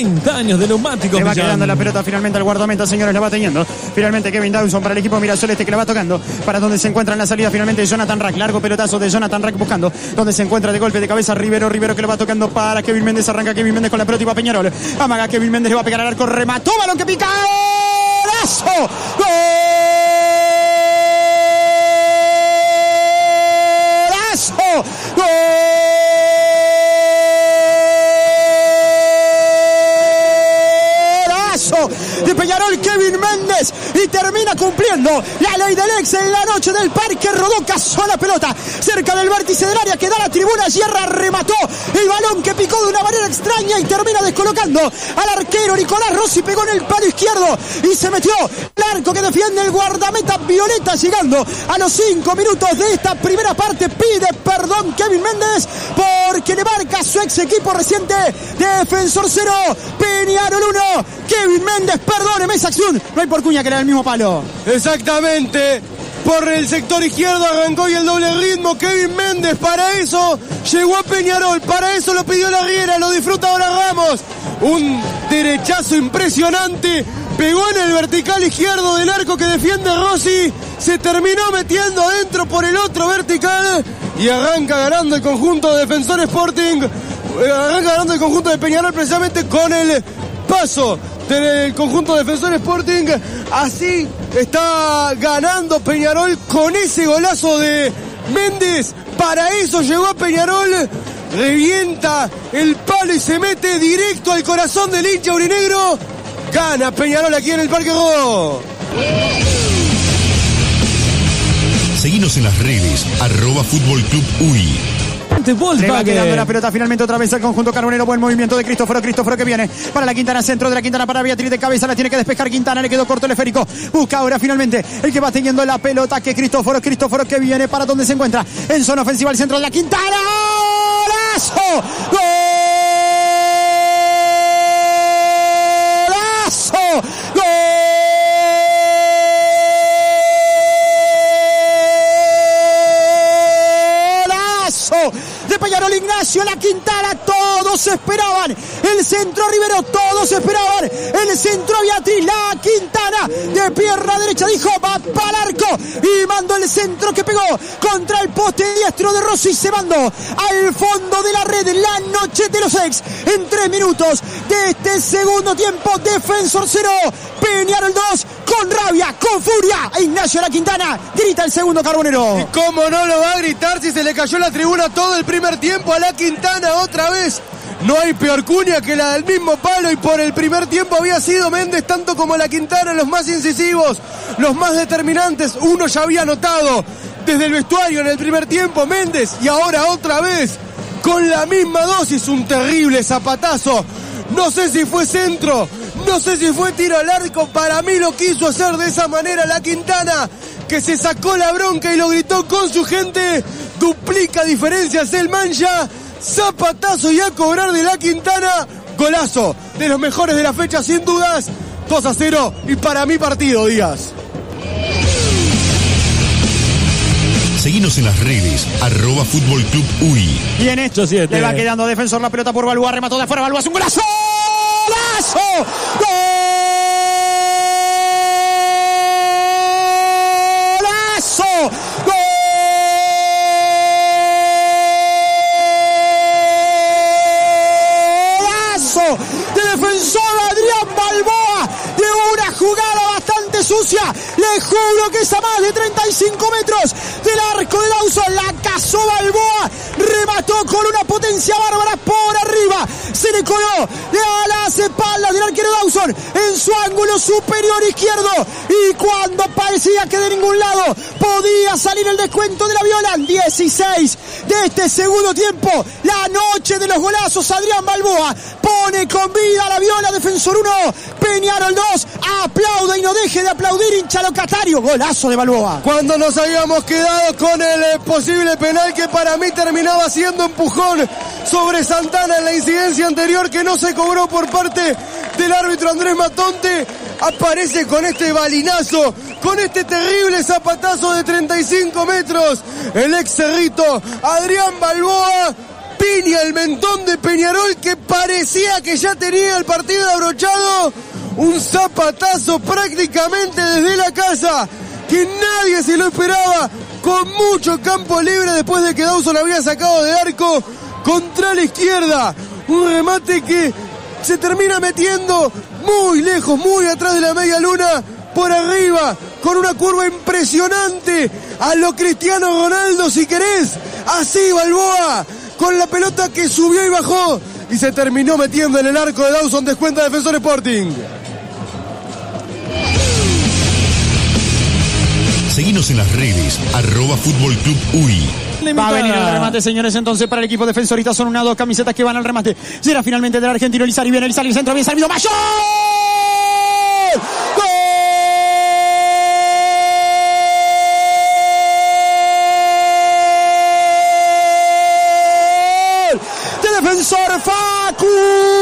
30 años de neumáticos. Le va Millán. quedando la pelota finalmente al guardameta, señores, la va teniendo. Finalmente Kevin Dawson para el equipo Mirasol este que la va tocando. Para donde se encuentra en la salida finalmente Jonathan Rack. Largo pelotazo de Jonathan Rack buscando. Donde se encuentra de golpe de cabeza Rivero. Rivero que lo va tocando para Kevin Méndez. Arranca Kevin Méndez con la pelota y va Peñarol. Amaga Kevin Méndez, le va a pegar al arco. Remató, balón que pica. ¡Golazo! ¡Golazo! golazo de Peñarol Kevin Méndez. Y termina cumpliendo la ley del ex en la noche del parque. Rodó cazó la pelota. Cerca del vértice del área que da la tribuna. Sierra remató el balón que picó de una manera extraña y termina descolocando al arquero Nicolás Rossi. Pegó en el palo izquierdo y se metió el arco que defiende el guardameta Violeta llegando a los cinco minutos de esta primera parte. Pide perdón Kevin Méndez porque le marca su ex equipo reciente defensor 0 Peñarol 1 Kevin Méndez perdóneme esa acción no hay por cuña que le da el mismo palo Exactamente. Por el sector izquierdo arrancó y el doble ritmo Kevin Méndez. Para eso llegó a Peñarol. Para eso lo pidió la Riera. Lo disfruta ahora Ramos. Un derechazo impresionante. Pegó en el vertical izquierdo del arco que defiende Rossi. Se terminó metiendo adentro por el otro vertical. Y arranca ganando el conjunto de Defensor Sporting. Eh, Arranca ganando el conjunto de Peñarol precisamente con el paso del conjunto defensor Sporting. Así está ganando Peñarol con ese golazo de Méndez. Para eso llegó a Peñarol. Revienta el palo y se mete directo al corazón del hincha urinegro. Gana Peñarol aquí en el Parque Rodó. Seguinos en las redes, arroba Fútbol Club UI. Le va quedando la pelota finalmente otra vez al conjunto carbonero. Buen movimiento de Cristóforo. Cristóforo que viene para la Quintana, centro de la Quintana para Beatriz de cabeza. La tiene que despejar Quintana. Le quedó corto el esférico. Busca ahora finalmente el que va teniendo la pelota. Que Cristóforo. Cristóforo que viene para donde se encuentra. En zona ofensiva al centro de la Quintana. ¡Golazo! ¡Golazo! La Quintana, todos esperaban, el centro Rivero, todos esperaban, el centro Beatriz, la Quintana, de pierna derecha dijo, va para el arco, y mandó el centro que pegó contra el poste diestro de Rossi, se mandó al fondo de la red, la noche de los ex, en tres minutos de este segundo tiempo, Defensor 0, Peñarol 2, con rabia, con furia, Ignacio La Quintana, grita el segundo carbonero. ¿Cómo no lo va a gritar si se le cayó la tribuna todo el primer tiempo a la Quintana otra vez? No hay peor cuña que la del mismo palo y por el primer tiempo había sido Méndez tanto como la Quintana los más incisivos, los más determinantes. Uno ya había notado desde el vestuario en el primer tiempo Méndez y ahora otra vez con la misma dosis un terrible zapatazo. No sé si fue centro, no sé si fue tiro al arco, para mí lo quiso hacer de esa manera la Quintana, que se sacó la bronca y lo gritó con su gente, duplica diferencias el mancha, zapatazo y a cobrar de la Quintana, golazo, de los mejores de la fecha sin dudas, 2 a 0 y para mí partido, Díaz. Seguinos en las redes, arroba Fútbol Club UI. Viene, Ocho, siete. le va quedando defensor la pelota por Balúa, remató de afuera, Balúa es un golazo. ¡Golazo! ¡Golazo! ¡Golazo! Le juro que es a más de 35 metros del arco de Dawson. La cazó Balboa, remató con una potencia bárbara por arriba. Se le coló a las espaldas del arquero Dawson en su ángulo superior izquierdo. Y cuando parecía que de ningún lado podía salir el descuento de la Viola, 16 de este segundo tiempo. La noche de los golazos, Adrián Balboa pone con vida a la Viola, defensor 1, Peñarol 2. Aplauda y no deje de aplaudir, hincha locatario. Golazo de Balboa. Cuando nos habíamos quedado con el eh, posible penal que para mí terminaba siendo empujón sobre Santana en la incidencia anterior que no se cobró por parte del árbitro Andrés Matonte, aparece con este balinazo, con este terrible zapatazo de 35 metros, el ex cerrito Adrián Balboa piña el mentón de Peñarol que parecía que ya tenía el partido abrochado. Un zapatazo prácticamente desde la casa que nadie se lo esperaba. Con mucho campo libre después de que Dawson había sacado de arco contra la izquierda. Un remate que se termina metiendo muy lejos, muy atrás de la media luna, por arriba, con una curva impresionante a lo Cristiano Ronaldo, si querés. Así Balboa, con la pelota que subió y bajó y se terminó metiendo en el arco de Dawson, descuenta Defensor Sporting. Seguinos en las redes, arroba Fútbol Club UI. Va a venir el remate, señores, entonces para el equipo defensorista son una dos camisetas que van al remate. Será finalmente del argentino Lizari, viene Lizari, el centro, bien servido, ¡Mayor! defensor Facundo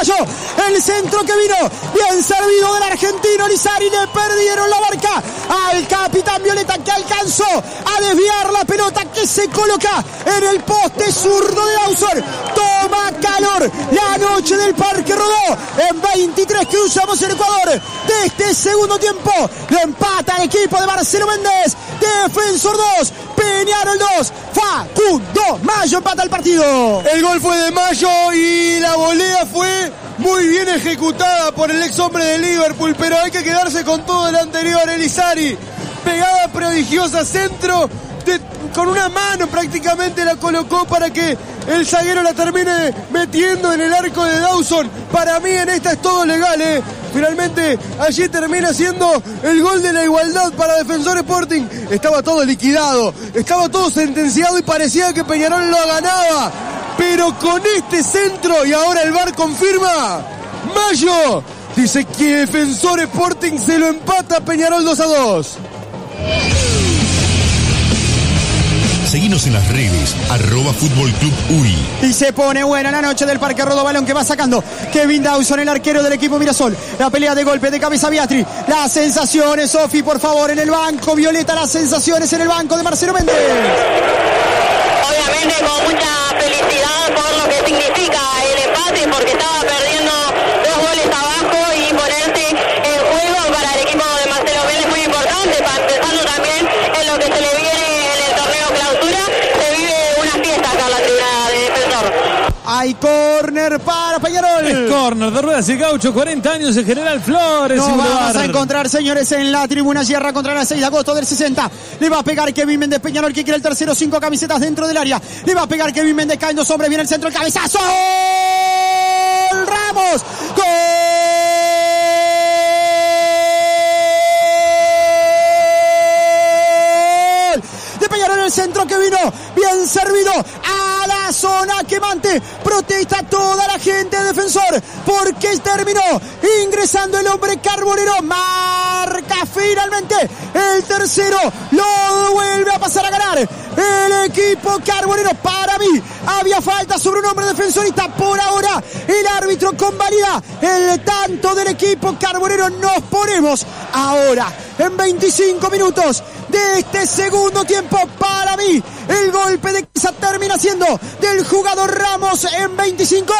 El centro que vino bien servido del argentino Lizari. Le perdieron la marca al capitán Violeta que alcanzó a desviar la pelota que se coloca en el poste zurdo de Dawson. Toma calor la noche del Parque Rodó. En 23 que usamos el Ecuador de este segundo tiempo. Lo empata el equipo de Marcelo Méndez. Defensor 2, Peñarol 2, Facundo Mayo empata el partido. El gol fue de Mayo y la volea fue muy bien ejecutada por el ex hombre de Liverpool, pero hay que quedarse con todo el anterior. Elizari, pegada prodigiosa, centro, con una mano prácticamente la colocó para que el zaguero la termine metiendo en el arco de Dawson. Para mí en esta es todo legal, ¿eh? Finalmente allí termina siendo el gol de la igualdad para Defensor Sporting. Estaba todo liquidado, estaba todo sentenciado y parecía que Peñarol lo ganaba. Pero con este centro y ahora el VAR confirma. Mayo dice que Defensor Sporting se lo empata a Peñarol 2 a 2. Seguinos en las redes, arroba Fútbol Club UI. Y se pone buena la noche del Parque Rodo Balón que va sacando Kevin Dawson, el arquero del equipo Mirasol. La pelea de golpe de cabeza Beatri. Las sensaciones, Sofi, por favor, en el banco. Violeta, las sensaciones en el banco de Marcelo Méndez. Obviamente con mucha felicidad por lo que significa el empate, porque estaba perdiendo dos goles abajo y ponerse en juego para el equipo de Marcelo Méndez es muy importante, pensando también en lo que se le viene en el torneo clausura, se vive una fiesta acá en la tribuna de defensor. Hay córner para Peñarol. Es córner de Ruedas y Gaucho, 40 años en General Flores. Nos vamos a encontrar, señores, en la tribuna Sierra contra la 6 de agosto del 60. Le va a pegar Kevin Méndez Peñarol que quiere el tercero, cinco camisetas dentro del área. Le va a pegar Kevin Méndez, caen dos hombres, viene el centro, el cabezazo. ¡Gol! Ramos. Gol de Peñarol en el centro que vino bien servido zona quemante. Protesta toda la gente de defensor porque terminó ingresando el hombre carbonero. Marca finalmente el tercero. Lo vuelve a pasar a ganar el equipo carbonero. Para mí había falta sobre un hombre defensorista. Por ahora el árbitro convalida el tanto del equipo carbonero. Nos ponemos ahora en 25 minutos de este segundo tiempo. Para mí, el golpe de cabeza termina siendo del jugador Ramos en 25.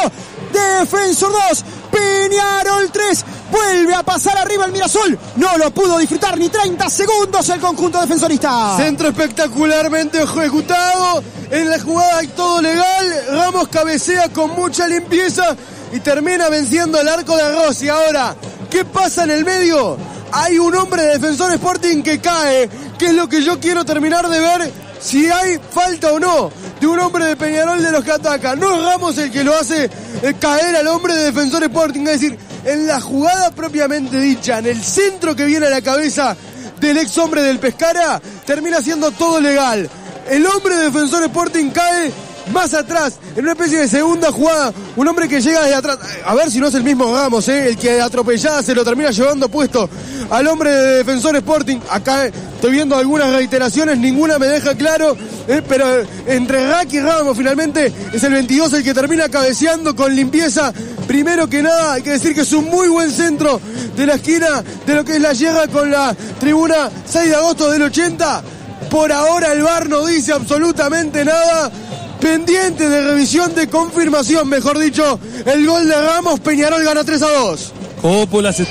Defensor 2, Peñarol 3. Vuelve a pasar arriba el Mirasol. No lo pudo disfrutar ni 30 segundos el conjunto defensorista. Centro espectacularmente ejecutado. En la jugada hay todo legal. Ramos cabecea con mucha limpieza y termina venciendo el arco de Rossi. Ahora, ¿qué pasa en el medio? Hay un hombre de Defensor Sporting que cae, que es lo que yo quiero terminar de ver si hay falta o no de un hombre de Peñarol de los que ataca. No es Ramos el que lo hace eh, caer al hombre de Defensor Sporting, es decir, en la jugada propiamente dicha, en el centro que viene a la cabeza del ex hombre del Pescara, termina siendo todo legal. El hombre de Defensor Sporting cae más atrás, en una especie de segunda jugada, un hombre que llega desde atrás, a ver si no es el mismo Ramos, ¿eh? el que atropellada se lo termina llevando puesto al hombre de Defensor Sporting. Acá eh, estoy viendo algunas reiteraciones, ninguna me deja claro, eh, pero entre Rack y Ramos finalmente es el 22 el que termina cabeceando con limpieza. Primero que nada, hay que decir que es un muy buen centro de la esquina de lo que es la llega con la tribuna 6 de agosto del 80. Por ahora el VAR no dice absolutamente nada. Pendiente de revisión de confirmación, mejor dicho, el gol de Ramos, Peñarol gana 3 a 2. Cópula se...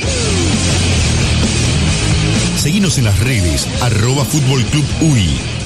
Seguinos en las redes, arroba Fútbol Club UI.